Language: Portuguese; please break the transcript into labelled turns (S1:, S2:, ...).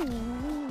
S1: Hum.